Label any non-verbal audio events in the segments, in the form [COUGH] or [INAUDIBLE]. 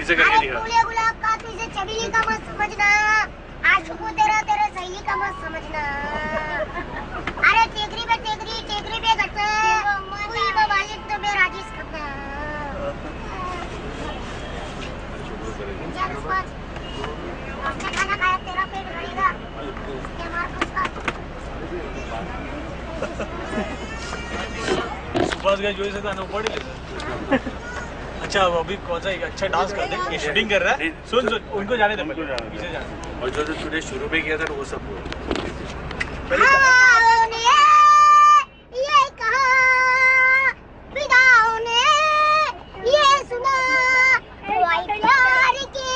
फिर से करके अरे दिखा फूले गुलाब का तू इसे चमेली का मत समझना। आशिक को तेरा तेरे सहेली का मत समझना। अरे टेकरी पे टेकरी टेकरी पे घट कोई बवालिक तो मैं राजेश करना। जा बस बस। हमने खाना खाया तेरा पेट भरेगा। ये मार उसका सुभाष का जोई से गाना पड़ [LAUGHS] अच्छा वो अभी कौन सा एक अच्छा डांस कर दे ये शूटिंग कर रहा है? सुन सुन उनको जाने दे उनको जाने दे। पीछे जाने और जो जो तूने शुरू में किया था वो सब बोल। हवाओं ने ये कहा फिदाओं ने ये सुना। कोई प्यार की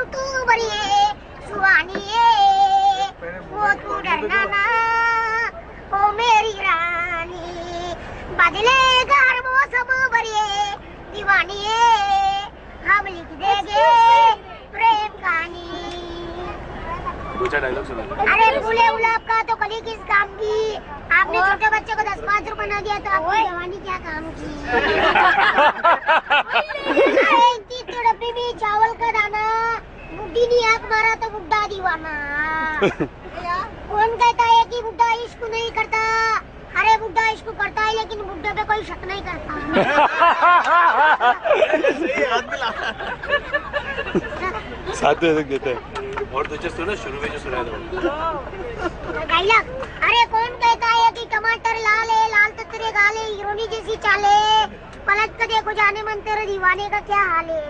ऋतु भरिए सुहानी है वो तू डरना ना ओ मेरी रानी। बदलेगा हर मौसम भरिए दीवानी हम लिख देंगे प्रेम कहानी। दो डायलॉग सुना। अरे फूले गुलाब का तो कली किस काम की? आपने छोटे बच्चे को दस पाँच रुपए ना दिया तो आपकी जवानी क्या काम की? [LAUGHS] अरे इतनी तो में चावल का दाना। बुड्ढी ने आँख मारा तो बुड्ढा दीवाना। [LAUGHS] कौन कहता है कि बुड्ढा इश्क नहीं करता अरे बुड्ढा इश्क करता है लेकिन बुड्ढे पे कोई शक नहीं करता। साथ दे देते हैं। और तुझे सुना शुरू में जो सुनाया था डायलॉग अरे कौन कहता है कि टमाटर लाल है लाल तो तेरे गाल है हीरोनी जैसी चाले पलट कर देखो जाने मन तेरे दीवाने का क्या हाल है।